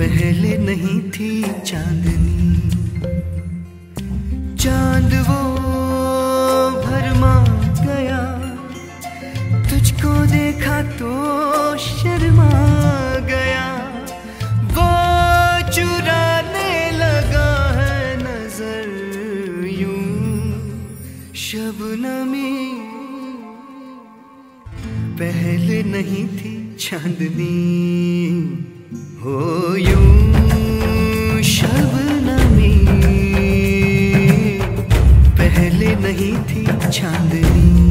पहले नहीं थी चांदनी। चाँद वो भरमा गया तुझको देखा तो शर्मा शबनमी। पहले नहीं थी चांदनी। हो यूँ शबनमी। पहले नहीं थी चांदनी।